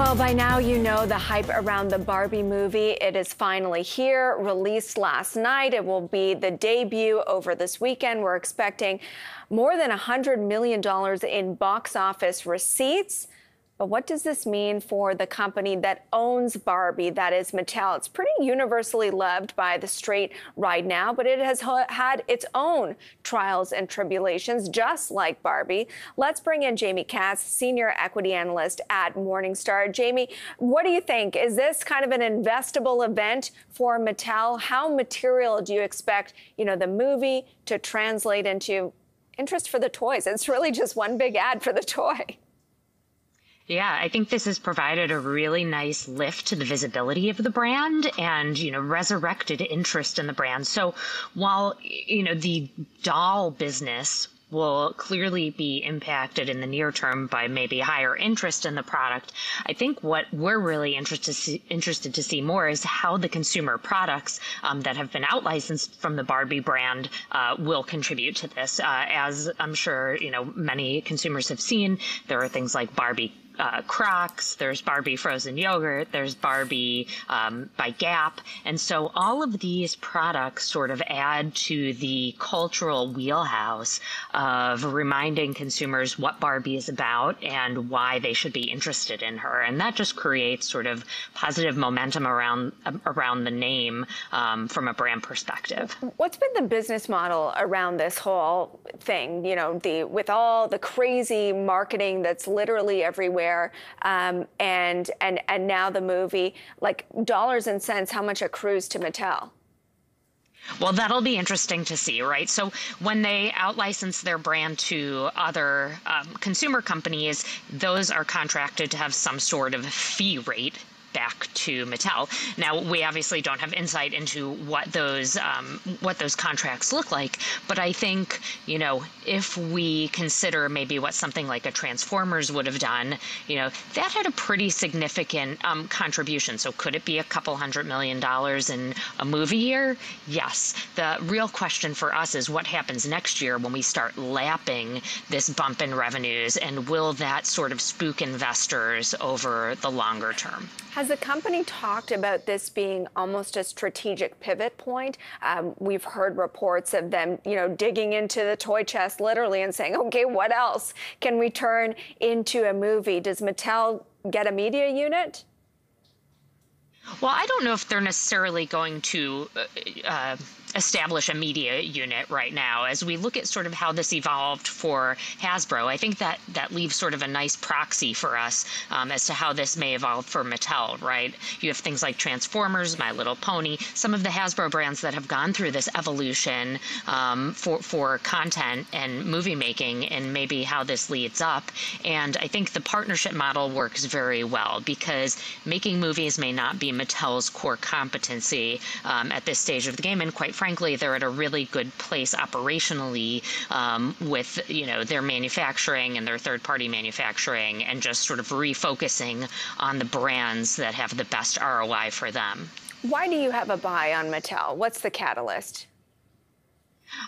Well, by now you know the hype around the Barbie movie. It is finally here, released last night. It will be the debut over this weekend. We're expecting more than $100 million in box office receipts. But what does this mean for the company that owns Barbie, that is Mattel? It's pretty universally loved by the straight right now, but it has had its own trials and tribulations, just like Barbie. Let's bring in Jaime Katz, senior equity analyst at Morningstar. Jaime, what do you think? Is this kind of an investable event for Mattel? How material do you expect, you know, the movie to translate into interest for the toys? It's really just one big ad for the toy. Yeah, I think this has provided a really nice lift to the visibility of the brand and, you know, resurrected interest in the brand. So while, you know, the doll business will clearly be impacted in the near term by maybe higher interest in the product. I think what we're really interested to see, interested to see more is how the consumer products um, that have been out licensed from the Barbie brand uh, will contribute to this. Uh, as I'm sure you know, many consumers have seen, there are things like Barbie uh, Crocs, there's Barbie frozen yogurt, there's Barbie um, by Gap. And so all of these products sort of add to the cultural wheelhouse of reminding consumers what Barbie is about and why they should be interested in her. And that just creates sort of positive momentum around around the name um, from a brand perspective. What's been the business model around this whole thing? You know, the with all the crazy marketing that's literally everywhere there, um, and and and now the movie, like dollars and cents, how much accrues to Mattel? Well, that'll be interesting to see, right? So when they outlicense their brand to other um, consumer companies, those are contracted to have some sort of fee rate back to Mattel. Now, we obviously don't have insight into what those um, what those contracts look like, but I think you know if we consider maybe what something like a Transformers would have done, you know that had a pretty significant um, contribution. So could it be a couple hundred million dollars in a movie year? Yes. The real question for us is what happens next year when we start lapping this bump in revenues, and will that sort of spook investors over the longer term? Has the company talked about this being almost a strategic pivot point? Um, we've heard reports of them, you know, digging into the toy chest literally and saying, okay, what else can we turn into a movie? Does Mattel get a media unit? Well, I don't know if they're necessarily going to uh, uh establish a media unit right now. As we look at sort of how this evolved for Hasbro, I think that that leaves sort of a nice proxy for us um, as to how this may evolve for Mattel, right? You have things like Transformers, My Little Pony, some of the Hasbro brands that have gone through this evolution um, for for content and movie making, and maybe how this leads up. And I think the partnership model works very well because making movies may not be Mattel's core competency um, at this stage of the game, and quite frankly, they're at a really good place operationally um, with you know their manufacturing and their third-party manufacturing, and just sort of refocusing on the brands that have the best ROI for them. Why do you have a buy on Mattel? What's the catalyst?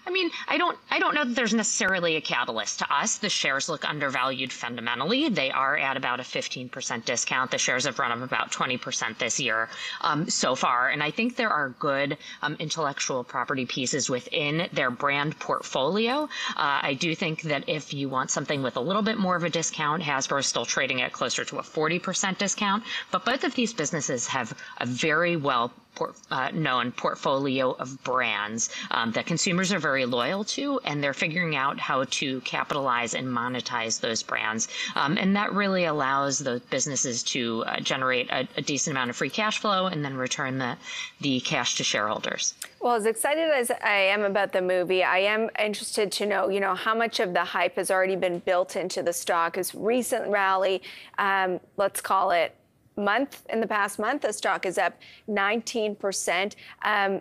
I mean, I don't I don't know that there's necessarily a catalyst to us. The shares look undervalued fundamentally. They are at about a 15% discount. The shares have run up about 20% this year um, so far, and I think there are good um, intellectual property pieces within their brand portfolio. Uh, I do think that if you want something with a little bit more of a discount, Hasbro is still trading at closer to a 40% discount. But both of these businesses have a very well port, uh, known portfolio of brands um, that consumers are very loyal to, and they're figuring out how to capitalize and monetize those brands. Um, and that really allows those businesses to uh, generate a, a, decent amount of free cash flow and then return the, the cash to shareholders. Well, as excited as I am about the movie, I am interested to know, you know, how much of the hype has already been built into the stock. As recent rally, um, let's call it month, in the past month, the stock is up 19%. Um,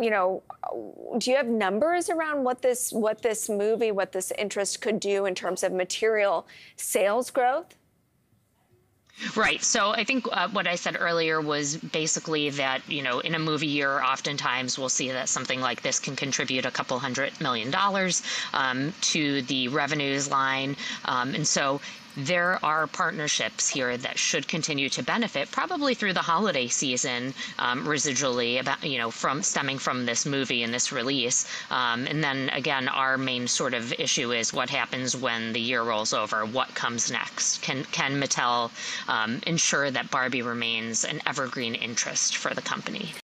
you know, do you have numbers around what this what this movie, what this interest could do in terms of material sales growth? Right. So I think uh, what I said earlier was basically that, you know, in a movie year, oftentimes we'll see that something like this can contribute a couple hundred million dollars um, to the revenues line. Um, and so there are partnerships here that should continue to benefit, probably through the holiday season, um, residually about you know from stemming from this movie and this release. Um, and then again, our main sort of issue is what happens when the year rolls over. What comes next? Can can Mattel um, ensure that Barbie remains an evergreen interest for the company?